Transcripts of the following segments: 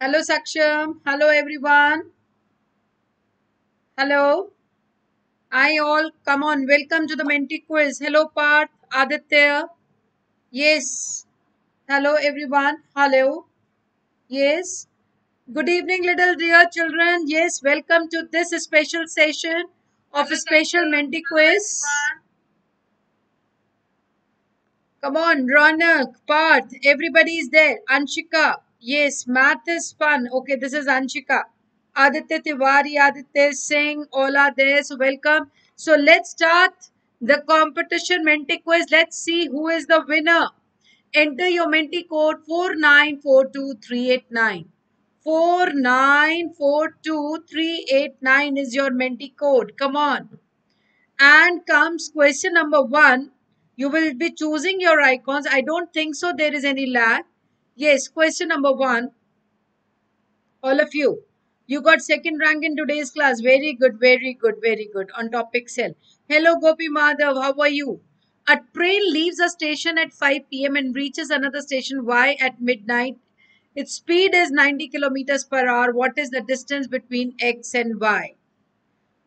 Hello, Saksham. Hello, everyone. Hello. Hi, all. Come on. Welcome to the Menti quiz. Hello, Parth, Aditya. Yes. Hello, everyone. Hello. Yes. Good evening, little dear children. Yes, welcome to this special session of a special Menti quiz. Come on, Ronak, Parth, everybody is there. Anshika, yes, math is fun. Okay, this is Anshika. Aditya Tiwari, Aditya Singh, are there. So, welcome. So, let's start the competition Menti quiz. Let's see who is the winner. Enter your Menti code 4942389. 4942389 is your Menti code. Come on. And comes question number one. You will be choosing your icons. I don't think so. There is any lag. Yes, question number one. All of you. You got second rank in today's class. Very good, very good, very good. On topic cell. Hello, Gopi Madhav. How are you? A train leaves a station at 5 p.m. and reaches another station Y at midnight. Its speed is 90 kilometers per hour. What is the distance between X and Y?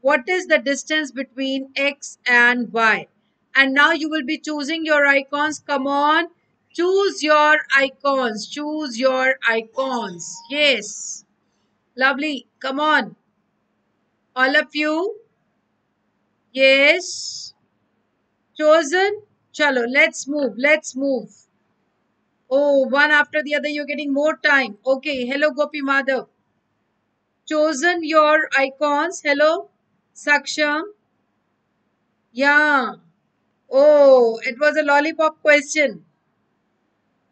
What is the distance between X and Y? And now you will be choosing your icons. Come on. Choose your icons. Choose your icons. Yes. Lovely. Come on. All of you. Yes. Chosen. Chalo, let's move. Let's move. Oh, one after the other, you're getting more time. Okay. Hello, Gopi Madhav. Chosen your icons. Hello, Saksham. Yeah. Oh, it was a lollipop question.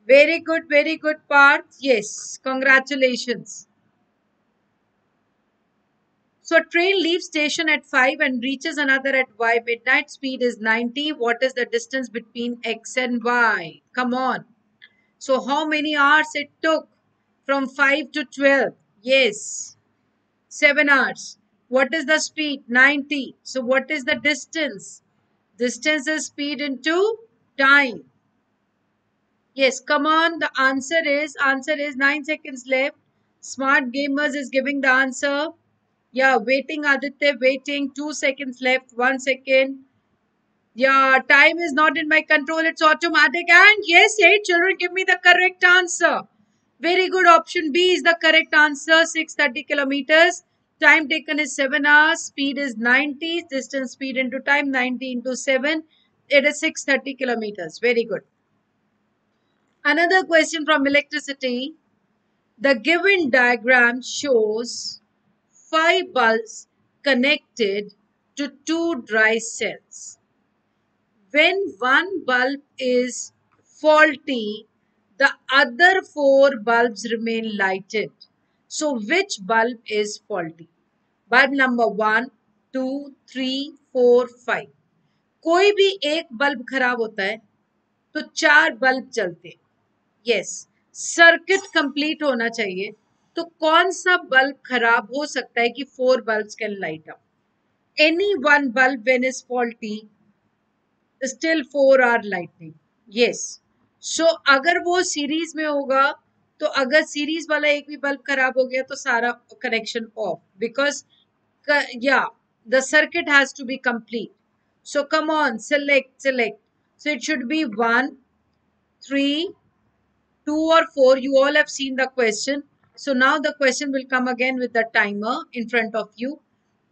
Very good, very good Parth. Yes, congratulations. So train leaves station at 5 and reaches another at Y. Midnight speed is 90. What is the distance between X and Y? Come on. So how many hours it took? From 5 to 12. Yes. 7 hours. What is the speed? 90. So what is the distance? Distance is speed into time. Yes, come on. The answer is answer is 9 seconds left. Smart Gamers is giving the answer. Yeah, waiting Aditya, waiting. 2 seconds left. 1 second. Yeah, time is not in my control. It's automatic. And yes, eight children give me the correct answer. Very good. Option B is the correct answer. 630 kilometers. Time taken is 7 hours. Speed is 90. Distance speed into time 90 into 7. It is 630 kilometers. Very good. Another question from electricity. The given diagram shows five bulbs connected to two dry cells. When one bulb is faulty, the other four bulbs remain lighted. So, which bulb is faulty? Bulb number one, two, three, four, five. कोई भी एक bulb खराब होता है तो चार bulb चलते yes circuit complete होना चाहिए। तो कौन सा बल्ब खराब हो सकता है कि four bulb can light up any one bulb when is faulty still four are lightning yes so अगर वो सीरीज़ में होगा तो अगर सीरीज़ वाला एक भी बल्ब खराब हो गया तो सारा कनेक्शन ऑफ़ बिकॉज़ या the circuit has to be complete so come on select select so it should be one three two or four you all have seen the question. So now the question will come again with the timer in front of you.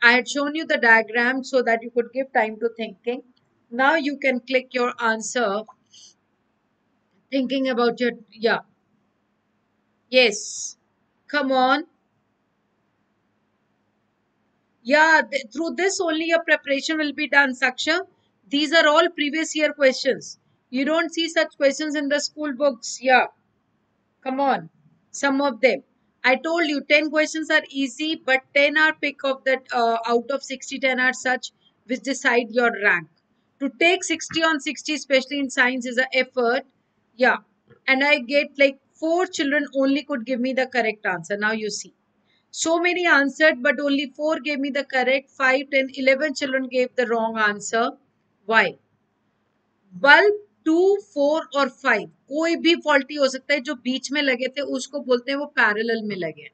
I had shown you the diagram so that you could give time to thinking. Now you can click your answer. Thinking about your yeah. Yes. Come on. Yeah th through this only your preparation will be done saksha. These are all previous year questions. You don't see such questions in the school books. Yeah come on some of them. I told you 10 questions are easy but 10 are pick of that uh, out of 60 10 are such which decide your rank. To take 60 on 60 especially in science is an effort yeah. And i get like four children only could give me the correct answer. Now you see. So many answered but only four gave me the correct 5 10 11 children gave the wrong answer. Why? Bulb two, four और five, कोई भी faulty हो सकता है, जो बीच में लगे थे, उसको बोलते हैं वो पैरेलल में लगे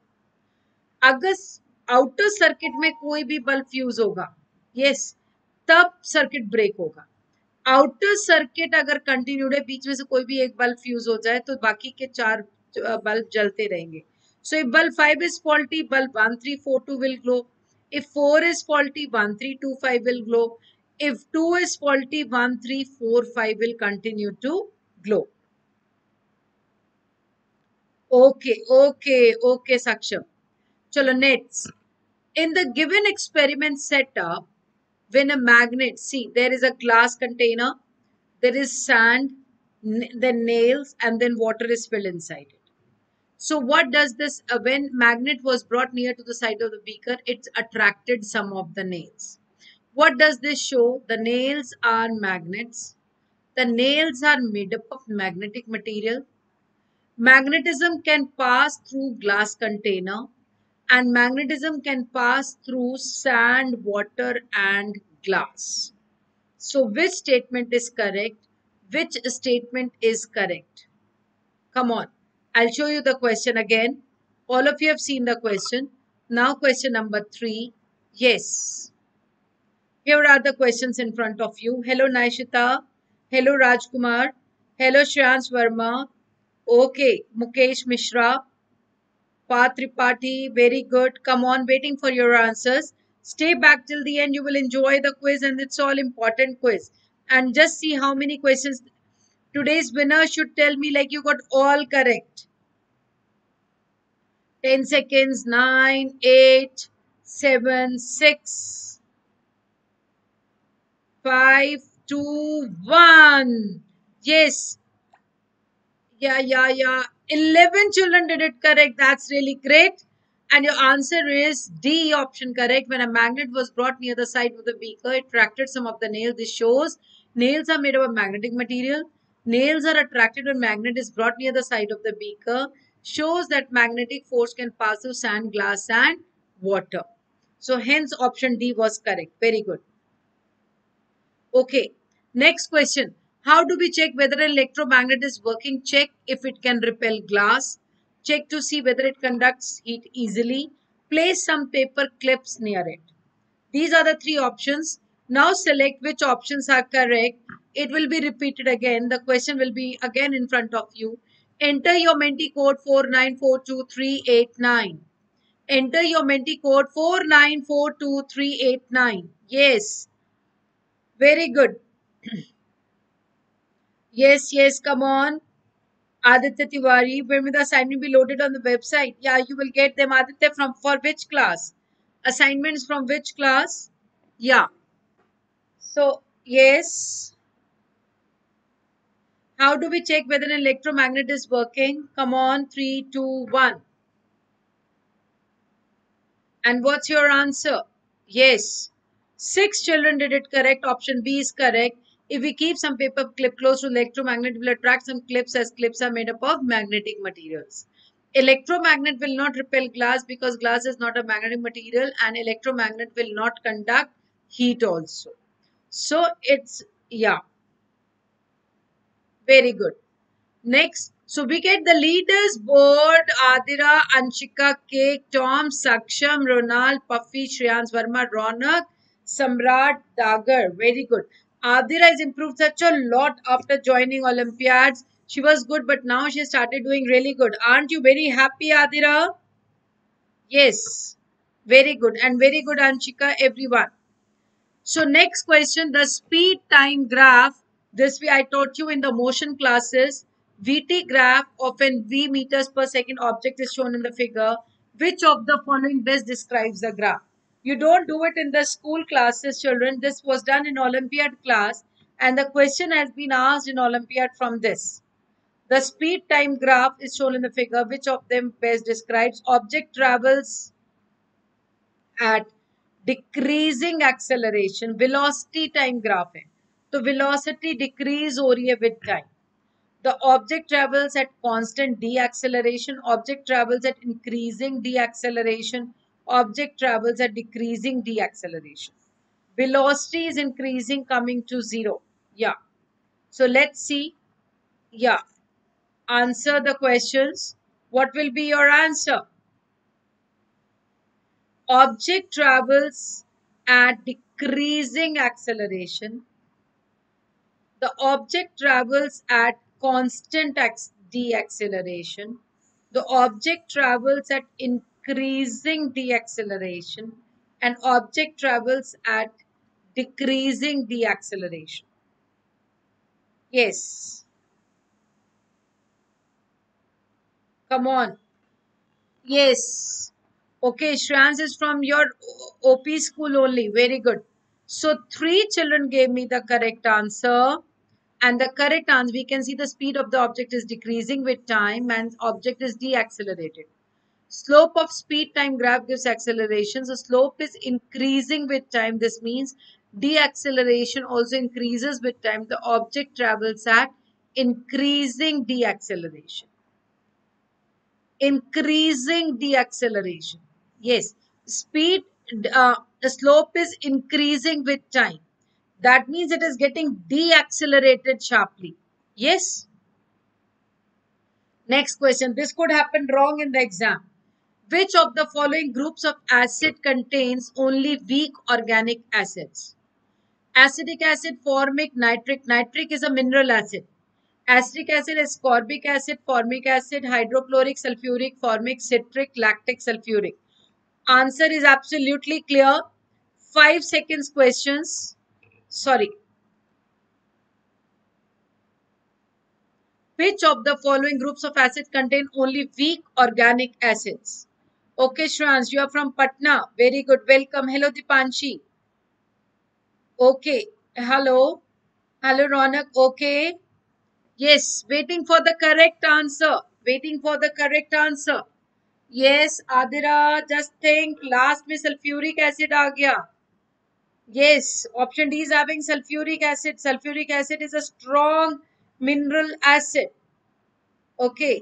अगर आउटर सर्किट में कोई भी बल्ब फ्यूज होगा यस तब सर्किट ब्रेक होगा। आउटर सर्किट अगर कंटिन्यूड है, बीच में से कोई भी एक बल्ब फ्यूज हो जाए तो बाकी के चार बल्ब जलते रहेंगे। So if bulb five is faulty bulb one three four two will glow if four is faulty If 2 is faulty, 1, 3, 4, 5 will continue to glow. Okay, okay, okay, Saksham. Chalo, next. In the given experiment setup, when a magnet, see, there is a glass container, there is sand, then nails, and then water is filled inside it. So what does this, uh, when magnet was brought near to the side of the beaker, it attracted some of the nails. What does this show? The nails are magnets. The nails are made up of magnetic material. Magnetism can pass through glass container and magnetism can pass through sand, water and glass. So which statement is correct? Which statement is correct? Come on. I'll show you the question again. All of you have seen the question. Now question number three. Yes. Here are the questions in front of you. Hello Naishita. Hello Rajkumar. Hello Shreyans Verma. Okay. Mukesh Mishra. Patriparty. Very good. Come on. Waiting for your answers. Stay back till the end. You will enjoy the quiz and it's all important quiz. And just see how many questions. Today's winner should tell me like you got all correct. 10 seconds. 9, 8, 7, 6, 5, 2, 1. Yes. Yeah, yeah, yeah. 11 children did it correct. That's really great. And your answer is D option correct. When a magnet was brought near the side of the beaker, it attracted some of the nails. This shows nails are made of a magnetic material. Nails are attracted when magnet is brought near the side of the beaker. Shows that magnetic force can pass through sand, glass, and water. So hence option D was correct. Very good. Okay. Next question. How do we check whether an electromagnet is working? Check if it can repel glass Check to see whether it conducts heat easily. Place some paper clips near it. These are the three options. Now select which options are correct. It will be repeated again. The question will be again in front of you. Enter your Menti code 4942389. Enter your Menti code 4942389. Yes. Very good. yes, yes, come on. Aditya Tiwari, when will the assignment be loaded on the website? Yeah, you will get them. Aditya, from for which class? Assignments from which class? Yeah. So, yes. How do we check whether an electromagnet is working? Come on, three, two, one. And what's your answer? Yes. Six children did it correct. Option B is correct. If we keep some paper clip close to electromagnet, will attract some clips as clips are made up of magnetic materials. Electromagnet will not repel glass because glass is not a magnetic material and electromagnet will not conduct heat also. So it's, yeah. Very good. Next, so we get the leaders board, Adira, Anshika, Cake, Tom, Saksham, Ronald, Puffy, Shreyans Verma, Ronak, Samrat, Dagar. Very good. Adira has improved such a lot after joining Olympiads. She was good, but now she started doing really good. Aren't you very happy, Adira? Yes. Very good. And very good, Anshika, everyone. So next question, the speed time graph. This way I taught you in the motion classes. VT graph of an V meters per second object is shown in the figure. Which of the following best describes the graph? You don't do it in the school classes, children. This was done in Olympiad class and the question has been asked in Olympiad from this. The speed time graph is shown in the figure. Which of them best describes object travels at decreasing acceleration? Velocity time graph है. तो velocity decrease हो रही है with time. The object travels at constant deceleration. Object travels at increasing deceleration object travels at decreasing deceleration. Velocity is increasing coming to zero. Yeah. So let's see. Yeah. Answer the questions. What will be your answer? Object travels at decreasing acceleration. The object travels at constant deceleration. The object travels at increasing deceleration and object travels at decreasing deceleration. Yes. Come on. Yes. Okay, Shrans is from your OP school only. Very good. So three children gave me the correct answer. And the correct answer, we can see the speed of the object is decreasing with time and object is deaccelerated. Slope of speed time graph gives acceleration. So slope is increasing with time. This means Deacceleration also increases with time. The object travels at increasing deacceleration. Increasing deacceleration. Yes, speed, uh, slope is increasing with time. That means it is getting deaccelerated sharply. Yes. Next question. This could happen wrong in the exam. Which of the following groups of acid contains only weak organic acids? Acetic acid, formic, nitric. Nitric is a mineral acid. Acetic acid ascorbic acid, formic acid, hydrochloric, sulfuric, formic, citric, lactic, sulfuric. Answer is absolutely clear. Five seconds questions. Sorry. Which of the following groups of acids contain only weak organic acids? Okay, Shrans, you are from Patna. Very good. Welcome. Hello, Dipanshi. Okay. Hello. Hello, Ronak. Okay. Yes. Waiting for the correct answer. Waiting for the correct answer. Yes, Adira. Just think. Last में sulfuric acid आ गया. Yes. Option D is having sulfuric acid. Sulfuric acid is a strong mineral acid. Okay.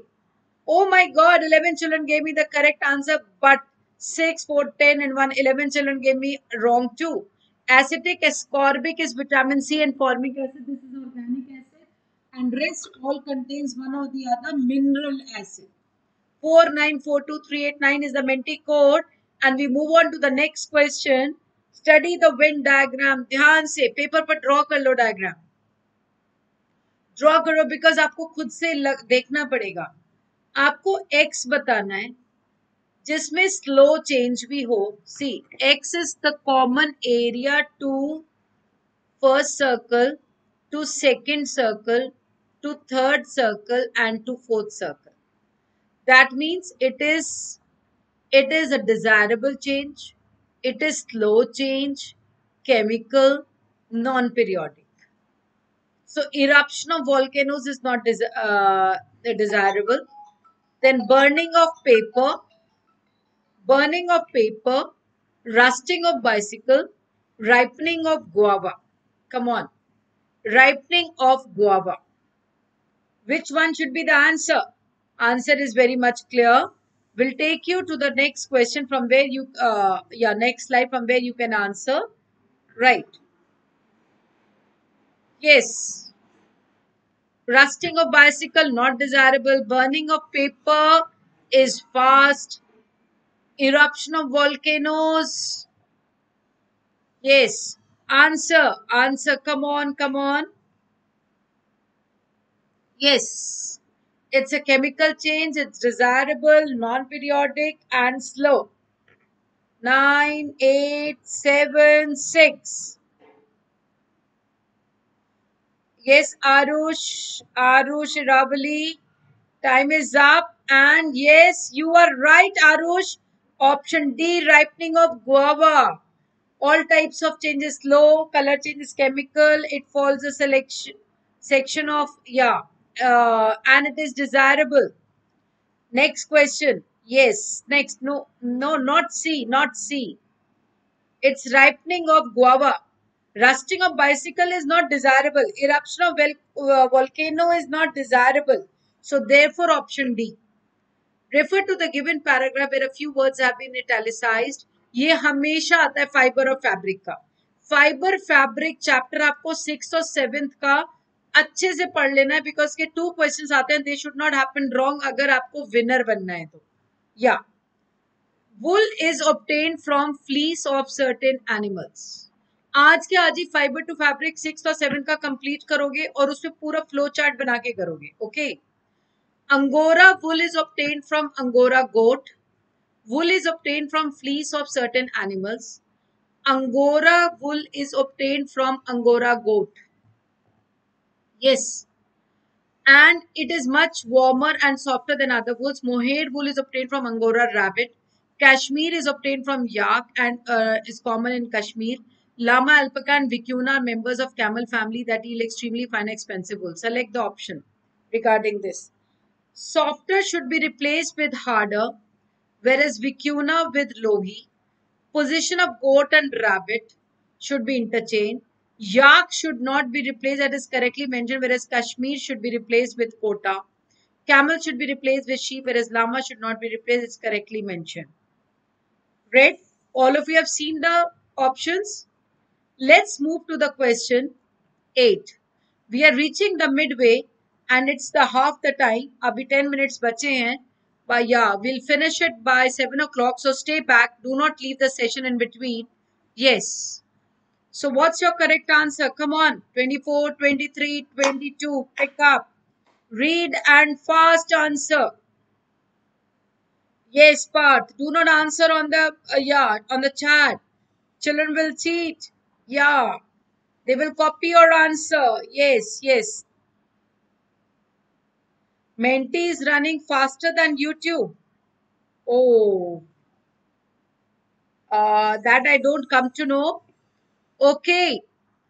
Oh my God. 11 children gave me the correct answer, but 6, 4, 10 and 1, 11 children gave me wrong too. Acetic ascorbic is vitamin C and formic acid. This is organic acid. And rest all contains one or the other mineral acid. 4942389 is the Menti code. And we move on to the next question. Study the Venn diagram. ध्यान से paper पर draw कर लो diagram draw करो because आपको खुद से लग, पड़ेगा आपको x बताना है, जिसमें स्लो चेंज भी हो। C x is the common area to first circle to second circle to third circle and to fourth circle that means it is it is a desirable change it is slow change chemical non periodic so eruption of volcanoes is not desirable then burning of paper burning of paper, rusting of bicycle, ripening of guava. Come on. Ripening of guava. Which one should be the answer? Answer is very much clear. We'll take you to the next question from where you, uh, next slide from where you can answer. Right. Yes. Rusting of bicycle, not desirable. Burning of paper is fast eruption of volcanoes? Yes. Answer. Answer. Come on. Come on. Yes. It's a chemical change. It's desirable, non-periodic and slow. Nine, eight, seven, six. Yes, Arush, Arush Ravali. Time is up. And yes, you are right, Arush. Option D, ripening of guava. All types of changes, slow, color changes, chemical. It falls a selection section of, yeah, uh, and it is desirable. Next question. Yes. Next. No, no, not C, not C. It's ripening of guava. Rusting of bicycle is not desirable. Eruption of uh, volcano is not desirable. So therefore option D. Refer to the given paragraph where few words have been italicised ये हमेशा आता है fibre और fabric का fibre fabric chapter आपको six और seventh का अच्छे से पढ़ लेना है बिकॉज़ के टू क्वेश्चन आते हैं they should not happen wrong अगर आपको विनर बनना है तो या wool is obtained from fleece of certain animals आज के आज ही फाइबर टू फैब्रिक सिक्स और सेवन का कंप्लीट करोगे और उस पूरा फ्लो चार्ट बना के करोगे okay angora wool is obtained from angora goat wool is obtained from fleece of certain animals angora wool is obtained from angora goat yes and it is much warmer and softer than other wools mohair wool is obtained from angora rabbit cashmere is obtained from yak and is common in Kashmir Llama, alpaca, and vicuna are members of camel family that yield extremely fine expensive wool. Select the option regarding this. Softer should be replaced with harder, whereas vicuna with lohi. Position of goat and rabbit should be interchanged. Yak should not be replaced, that is correctly mentioned, whereas Kashmir should be replaced with Kota. Camel should be replaced with sheep, whereas Llama should not be replaced, it's correctly mentioned. Red, all of you have seen the options. Let's move to the question 8. We are reaching the midway and it's the half the time. Abhi 10 minutes bache hain. But yeah, we'll finish it by 7 o'clock. So stay back. Do not leave the session in between. Yes. So what's your correct answer? Come on. 24, 23, 22. Pick up. Read and fast answer. Yes, Parth. Do not answer on the uh, yeah on the chat. Children will cheat. Yeah. They will copy your answer. Yes, yes. Menti is running faster than YouTube. Oh. Uh, that I don't come to know. Okay.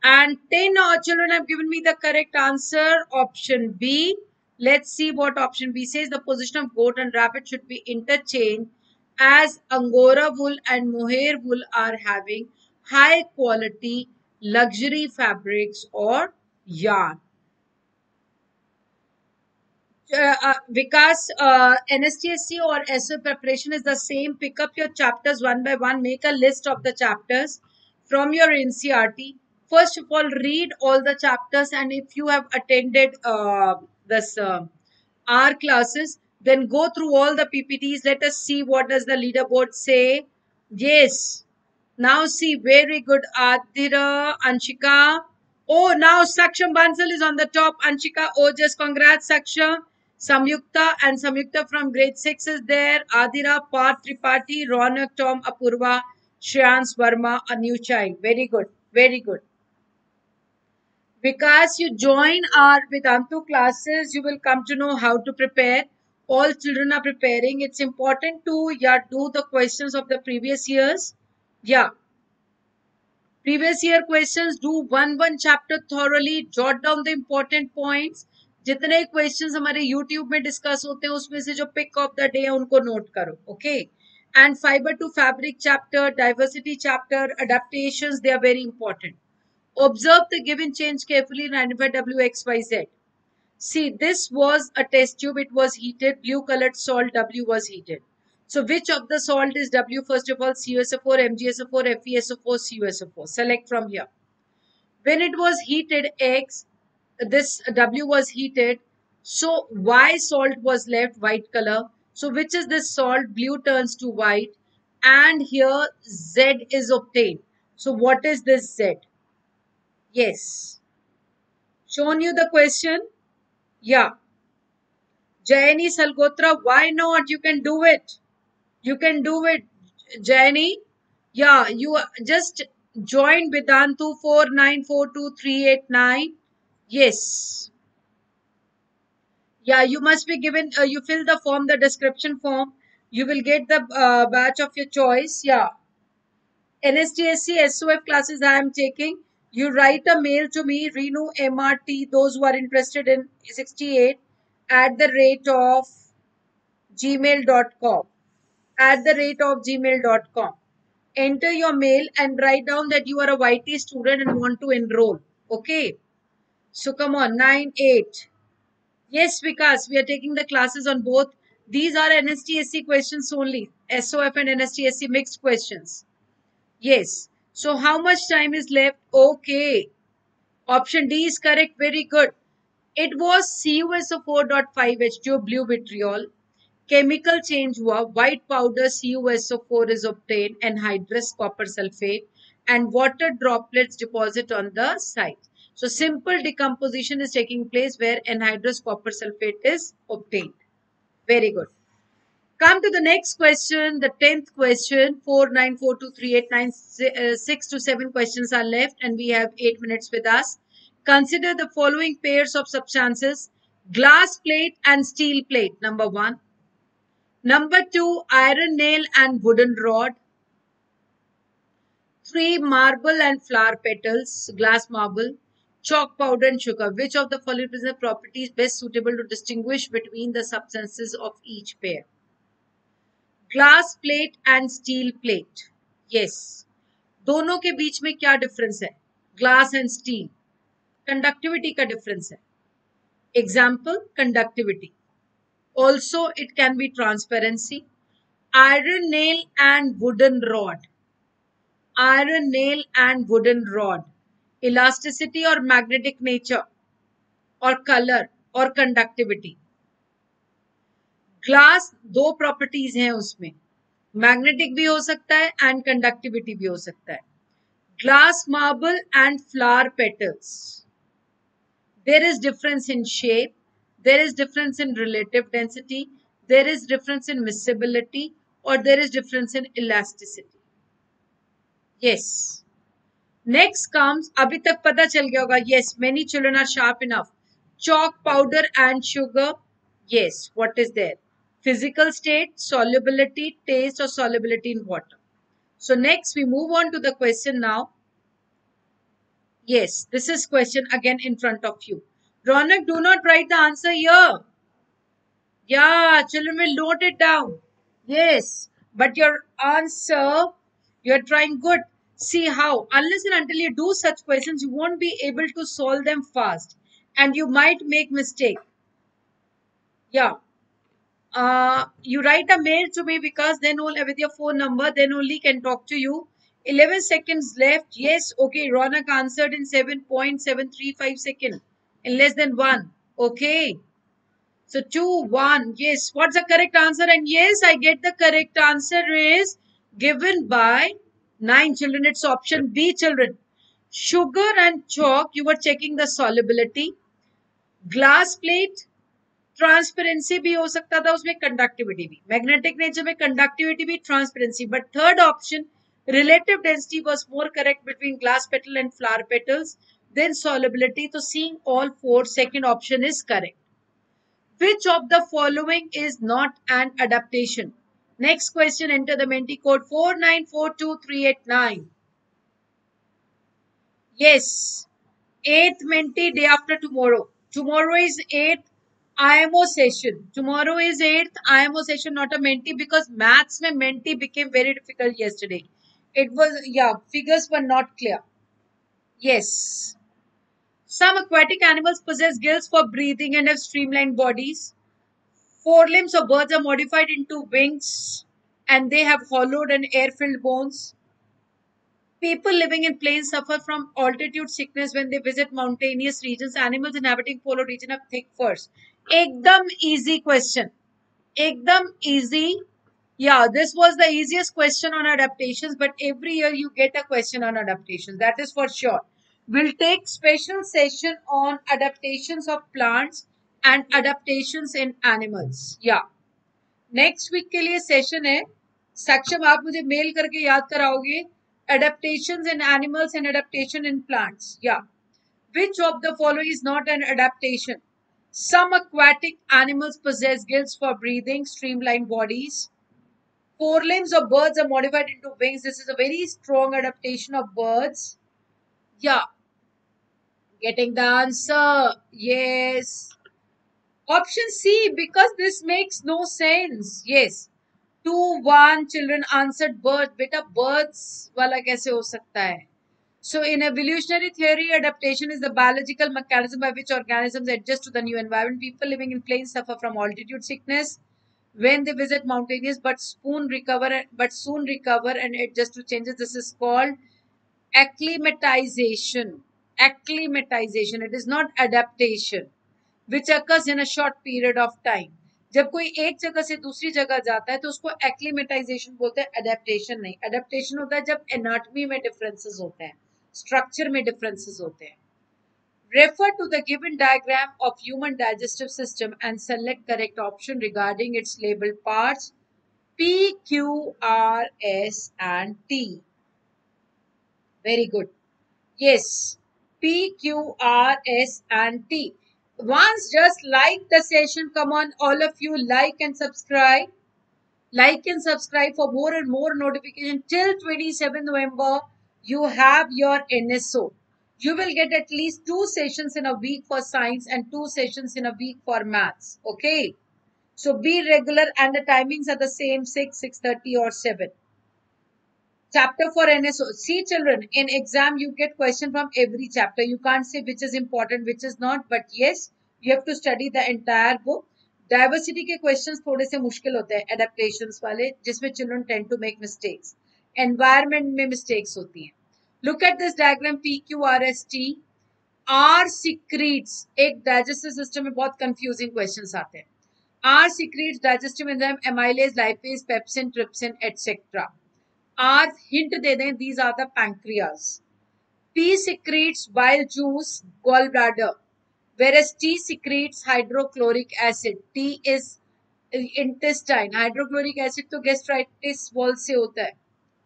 And 10 children have given me the correct answer. Option B. Let's see what option B says. The position of goat and rabbit should be interchanged as Angora wool and mohair wool are having high quality luxury fabrics or yarn. Uh, uh, because uh, NSTSE or SO preparation is the same. Pick up your chapters one by one. Make a list of the chapters from your NCERT. First of all, read all the chapters and if you have attended uh, this uh, R classes, then go through all the PPTs. Let us see what does the leaderboard say. Yes. Now see, very good. Adira, Anshika. Oh, now Saksham Bansal is on the top. Anshika, oh, just congrats, Saksham. Samyukta and Samyukta from grade 6 is there. Adira, Parth Tripathi, Ronak, Tom, Apurva. Shreyans Verma, a new child. Very good. Very good. Because you join our Vedantu classes, you will come to know how to prepare. All children are preparing. It's important to yeah, do the questions of the previous years. Yeah. Previous year questions, do one one chapter thoroughly, jot down the important points. जितने questions हमारे YouTube में discuss होते हैं उसमें से जो pick of the day है उनको नोट करो okay and fiber to fabric chapter, diversity chapter, adaptations, they are very important. Observe the given change carefully and identify WXYZ. See, this was a test tube. It was heated. Blue colored salt W was heated. So which of the salt is W? First of all, CuSO4, MgSO4, FeSO4, CuSO4. Select from here. When it was heated, X, this W was heated. So Y salt was left, white color. So which is this salt? Blue turns to white and here Z is obtained. So what is this Z? Yes. Shown you the question? Yeah. Jayani Salgotra, why not? You can do it. You can do it, Jayani. Yeah, you just join Vedantu 49423889. Yes. Yeah you must be given uh, you fill the form the description form. You will get the uh, batch of your choice. Yeah. NSTSE sof classes i am taking. You write a mail to me renu mrt those who are interested in 68 at the rate of gmail.com at the rate of gmail.com enter your mail and write down that you are a YT student and want to enroll okay so come on 9 8 Yes, Vikas, we are taking the classes on both. These are NSTSE questions only. SOF and NSTSE mixed questions. Yes. So how much time is left? Okay. Option D is correct. Very good. It was CuSO4.5H2O blue vitriol. Chemical change हुआ white powder CuSO4 is obtained anhydrous copper sulfate and water droplets deposit on the site. So simple decomposition is taking place where anhydrous copper sulfate is obtained. Very good. Come to the next question, the 10th question. 4, 9, 4, 2, 3, 8, 9, uh, 6 to 7 questions are left and we have 8 minutes with us. Consider the following pairs of substances. Glass plate and steel plate, number 1. Number 2, iron nail and wooden rod. 3, marble and flower petals, glass marble. Chalk powder and sugar. Which of the following present properties best suitable to distinguish between the substances of each pair? Glass plate and steel plate yes दोनों के बीच में क्या difference है glass and steel conductivity का difference है example conductivity Also, it can be transparency. Iron nail and wooden rod. Iron nail and wooden rod. Elasticity or magnetic nature or color or conductivity glass do properties hain usme magnetic bhi ho sakta hai and conductivity bhi ho sakta hai glass marble and flower petals there is difference in shape there is difference in relative density there is difference in miscibility or there is difference in elasticity yes next comes abhi tak pata chal gaya hoga yes many children are sharp enough chalk powder and sugar yes what is there physical state, solubility, taste or solubility in water. So next we move on to the question now. Yes, this is question again in front of you. Ronak, do not write the answer here. Yeah, children will note it down. Yes, but your answer, you're trying good. See how, unless and until you do such questions, you won't be able to solve them fast. And you might make mistake. Yeah, uh, you write a mail to me because then only with your phone number, then only can talk to you. 11 seconds left. Yes, okay. Ronak answered in 7.735 seconds in less than one. Okay. So 2, 1. Yes. What's the correct answer? And yes, I get the correct answer is given by 9 children. It's option B children. Sugar and chalk, you were checking the solubility. Glass plate, transparency भी हो सकता था उसमें conductivity भी magnetic nature में conductivity भी transparency but third option relative density was more correct between glass petal and flower petals then solubility so seeing all four second option is correct which of the following is not an adaptation next question enter the menti code 4942389 yes 8th menti day after tomorrow tomorrow is 8th IMO session. Tomorrow is 8th IMO session, not a Menti because maths mein Menti became very difficult yesterday. It was, yeah, figures were not clear. Yes. Some aquatic animals possess gills for breathing and have streamlined bodies. Forelimbs of birds are modified into wings and they have hollowed and air-filled bones. People living in plains suffer from altitude sickness when they visit mountainous regions. Animals inhabiting polar region have thick furs. Ekdam easy question. Ekdam easy. Yeah, this was the easiest question on adaptations, but every year you get a question on adaptations. That is for sure We'll take special session on adaptations of plants and adaptations in animals. Yeah. Next week के लिए session है सक्षम आप मुझे mail करके याद कराओगे adaptations in animals and adaptation in plants. Yeah. Which of the following is not an adaptation? Some aquatic animals possess gills for breathing, streamlined bodies. Forelimbs of birds are modified into wings. This is a very strong adaptation of birds. Yeah. Getting the answer. Yes. Option C, because this makes no sense. Yes. To one children answered bird बेटा birds वाला कैसे हो सकता है So in evolutionary theory, adaptation is the biological mechanism by which organisms adjust to the new environment. People living in plains suffer from altitude sickness when they visit mountainous, but soon recover, but soon recover and adjust to changes. This is called acclimatization. Acclimatization. It is not adaptation. which occurs in a short period of time जब कोई एक जगह से दूसरी जगह जाता है तो उसको एक्लिमेटाइजेशन बोलते हैं अडेप्टेशन नहीं अडेप्टेशन होता है जब एनाटमी में डिफरेंसेस होते हैं स्ट्रक्चर में डिफरेंसेस होते हैं Refer to the given diagram of human digestive system and select correct option regarding its labeled parts P, Q, R, S and T. Very good. Yes, P, Q, R, S and T. Once just like the session. Come on, all of you like and subscribe. Like and subscribe for more and more notification. Till 27 November, you have your NSO. You will get at least two sessions in a week for science and two sessions in a week for maths. Okay. So be regular and the timings are the same 6, 6.30 or 7. Chapter for NSO. See children, in exam you get question from every chapter. You can't say which is important, which is not. But yes, you have to study the entire book. Diversity के questions थोड़े से मुश्किल होते हैं adaptations वाले जिसमें children tend to make mistakes environment में mistakes होती हैं look at this diagram P Q R S T R secretes एक डाइजेस्टिव सिस्टम में बहुत कंफ्यूजिंग क्वेश्चंस आते हैं R secretes digestive enzyme amylase lipase pepsin trypsin etcetera आज hint दे दें these are the pancreas P bile juice gall bladder where S T secretes hydrochloric acid T is intestine hydrochloric acid तो gastritis wall से होता है.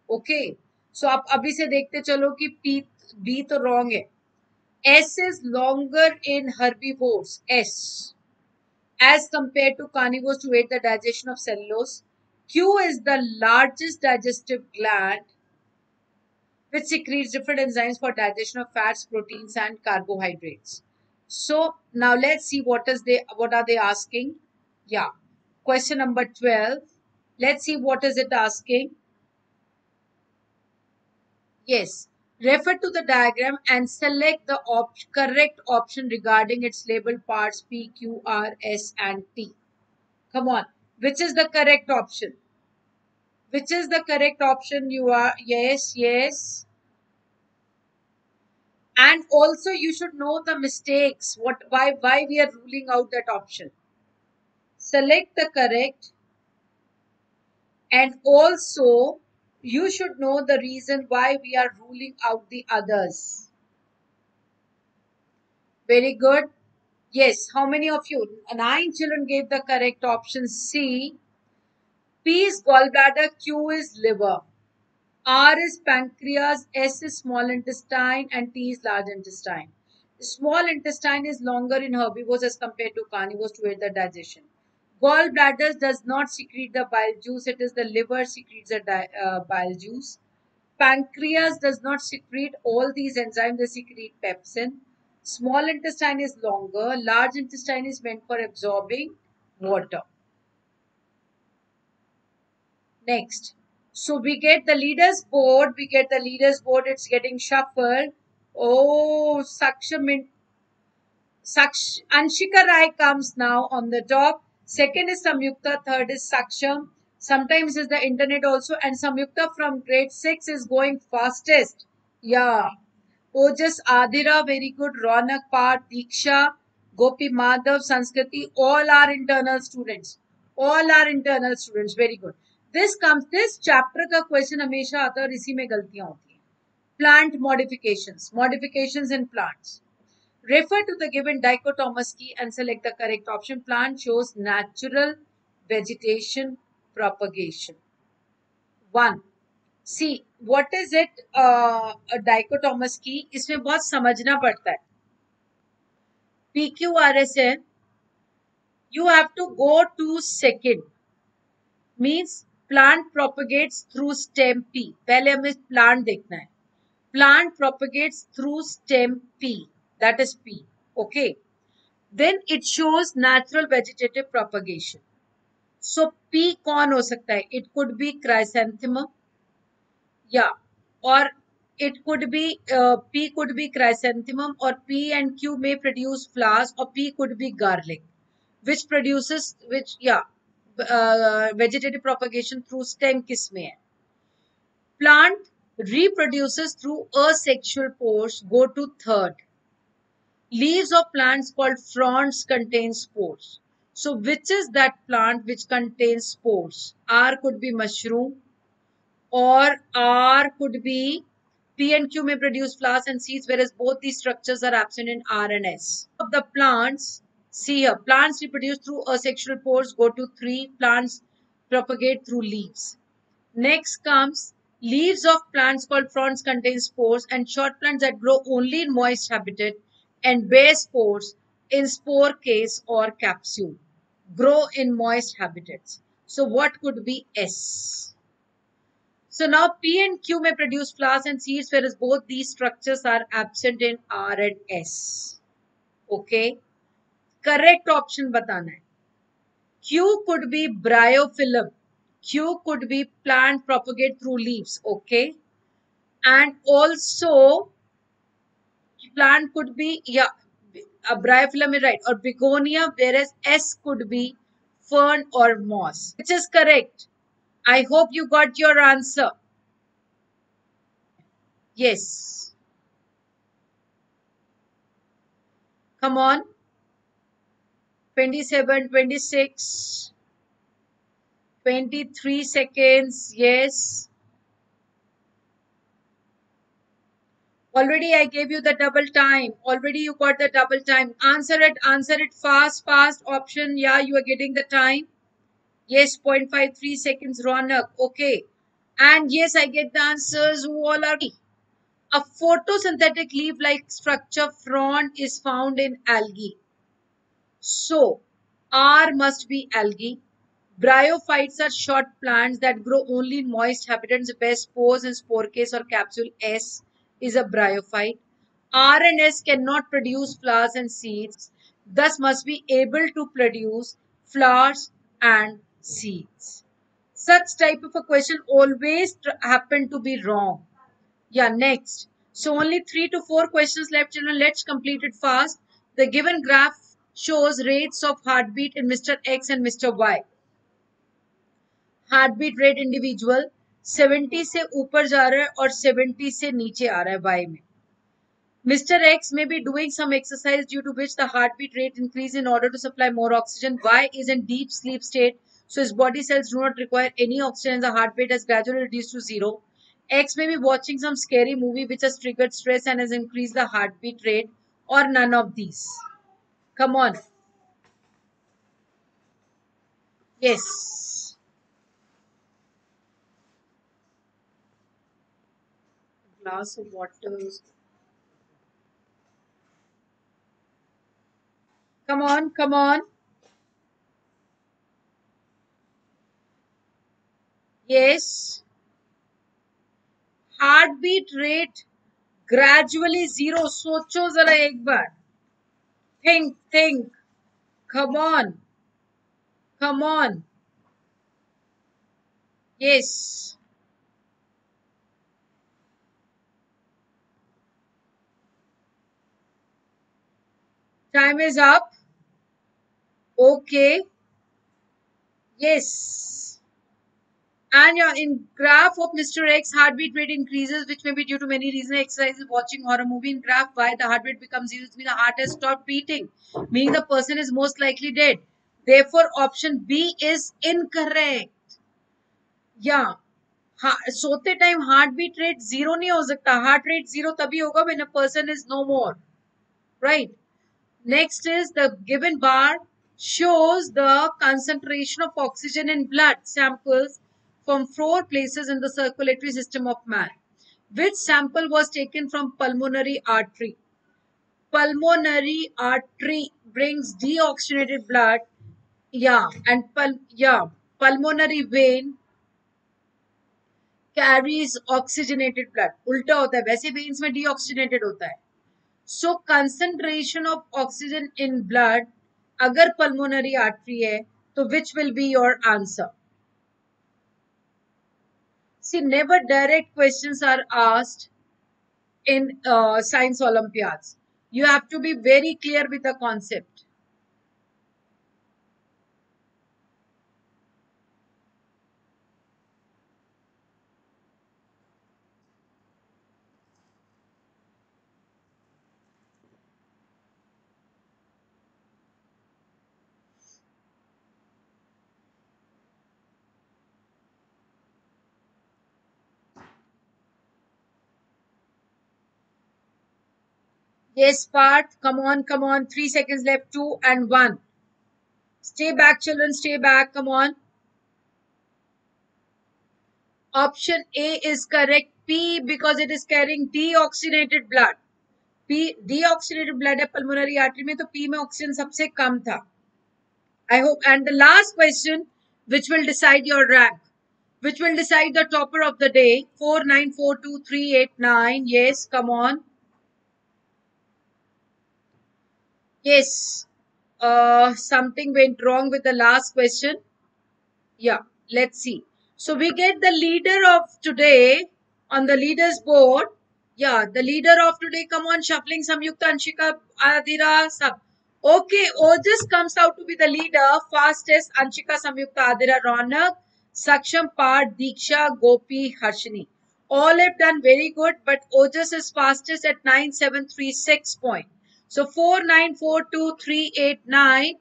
Okay so आप अभी से देखते चलो कि पी बी तो रॉन्ग है. S is longer in herbivores as compared to carnivores to aid the digestion of cellulose Q is the largest digestive gland which secretes different enzymes for digestion of fats, proteins, and carbohydrates. So now let's see what is they what are they asking? Yeah. Question number 12. Let's see what is it asking. Yes. Refer to the diagram and select the op correct option regarding its labeled parts P, Q, R, S and T. Come on. Which is the correct option? Which is the correct option? You are yes, yes and also you should know the mistakes what why why we are ruling out that option select the correct and also you should know the reason why we are ruling out the others very good yes how many of you nine children gave the correct option c p is gallbladder q is liver R is pancreas, S is small intestine, and T is large intestine. The small intestine is longer in herbivores as compared to carnivores to aid the digestion. Gallbladder does not secrete the bile juice, it is the liver secretes the uh, bile juice. Pancreas does not secrete all these enzymes, they secrete pepsin. Small intestine is longer, large intestine is meant for absorbing water. Next, so we get the leaders board, we get the leaders board, it's getting shuffled. Oh, Saksham, Saksh, Anshika Rai comes now on the top. Second is Samyukta, third is Saksham. Sometimes is the internet also and Samyukta from grade 6 is going fastest. Yeah. Ojas Aadira very good Raunak par Diksha Gopi Madhav Sanskriti all are internal students all are internal students very good this comes this chapter का question हमेशा आता है और इसी में गलतियाँ होती है plant modification modification in plants refer to the given dichotomous key and select the correct option plant shows natural vegetation propagation one see what is it uh, की इसमें बहुत समझना पड़ता है। PQRS है। You have to go to second. Means plant propagates through stem P पहले हमें plant देखना है। Plant propagates through stem P that is P okay then it shows natural vegetative propagation so P कौन हो सकता है? It could be chrysanthemum yeah or it could be uh, p could be chrysanthemum or p and q may produce flowers or p could be garlic which produces which yeah uh, vegetative propagation through stem kisme. Plant reproduces through asexual pores go to third. Leaves of plants called fronds contain spores. So which is that plant which contains spores? R could be mushroom or R could be P and Q may produce flowers and seeds whereas both these structures are absent in R and S. Of the plants, see here, plants reproduce through asexual spores, go to 3, plants propagate through leaves. Next comes leaves of plants called fronds contain spores and short plants that grow only in moist habitat and bear spores in spore case or capsule. Grow in moist habitats. So what could be S? So now P and Q may produce flowers and seeds whereas both these structures are absent in R and S. Okay. Correct option batana. Q could be bryophyllum. Q could be plant propagate through leaves. Okay. And also plant could be, yeah, a bryophyllum is right. Or begonia whereas S could be fern or moss. Which is correct. I hope you got your answer. Yes. Come on. 27, 26, 23 seconds. Yes. Already I gave you the double time. Already you got the double time. Answer it. Answer it fast, fast. Option. Yeah, you are getting the time. Yes, 0.53 seconds, Ronak. Okay. And yes, I get the answers. Who all are? A photosynthetic leaf-like structure frond is found in algae. So, R must be algae. Bryophytes are short plants that grow only in moist habitats Best spores in spore case or capsule S is a bryophyte. R and S cannot produce flowers and seeds, thus must be able to produce flowers and seeds. Such type of a question always happen to be wrong. Yeah, next. So only three to four questions left, children. Let's complete it fast. The given graph shows rates of heartbeat in Mr. X and Mr. Y. Heartbeat rate individual 70 से ऊपर जा रहा है और 70 से नीचे आ रहा है Y में. Mr. X may be doing some exercise due to which the heartbeat rate increase in order to supply more oxygen. Y is in deep sleep state, so his body cells do not require any oxygen the heartbeat has gradually reduced to zero. X may be watching some scary movie which has triggered stress and has increased the heartbeat rate or none of these. Come on. Yes. Glass of water. Come on, come on. Yes. Heartbeat rate gradually zero. सोचो जरा एक बार. Think, think. Come on. Come on. Yes. Time is up. Okay. Yes. And yeah, in graph of Mr. X, heartbeat rate increases, which may be due to many reasons. Exercises, watching horror movie. In graph Y, the heart rate becomes zero, means the heart has stopped beating, meaning the person is most likely dead. Therefore, option B is incorrect. Yeah. सोते time heart beat rate zero नहीं हो सकता heart rate zero तभी होगा when a person is no more right next is the given bar shows the concentration of oxygen in blood samples from four places in the circulatory system of man. Which sample was taken from pulmonary artery? Pulmonary artery brings deoxygenated blood. Yeah, and pul yeah, pulmonary vein carries oxygenated blood. उल्टा होता है वैसे veins में deoxygenated होता है. So concentration of oxygen in blood अगर pulmonary artery है तो which will be your answer? See, never direct questions are asked in uh, science olympiads. You have to be very clear with the concept. Yes, Parth. Come on, come on. Three seconds left. Two and one. Stay back, children. Stay back. Come on. Option A is correct. P because it is carrying deoxygenated blood. P deoxygenated blood है pulmonary artery में तो P में oxygen सबसे कम था. I hope. And the last question, which will decide your rank, which will decide the topper of the day. Four nine four two three eight nine. Yes, come on. Yes. Uh, something went wrong with the last question. Yeah, let's see. So we get the leader of today on the leaders board. Yeah, the leader of today. Come on, shuffling Samyukta, Anshika, Adira, sub. Okay, Ojas comes out to be the leader. Fastest Anshika, Samyukta, Adira, Ronak, Saksham, Parth, Diksha, Gopi, Harshini. All have done very good, but Ojas is fastest at 9736 point. So 494238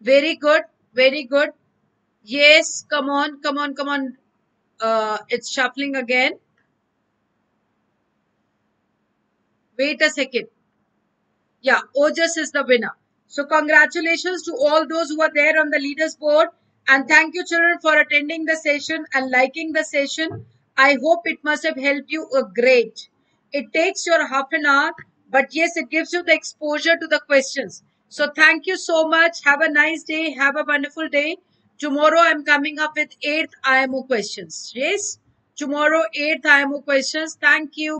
Very good, very good. Yes, come on, come on, come on. Uh, it's shuffling again. Wait a second. Yeah, Ojas is the winner. So congratulations to all those who are there on the leaders board. And thank you children for attending the session and liking the session. I hope it must have helped you a great. It takes your half an hour, but yes, it gives you the exposure to the questions. So thank you so much. Have a nice day. Have a wonderful day. Tomorrow I'm coming up with 8th IMO questions. Yes? Tomorrow 8th IMO questions. Thank you.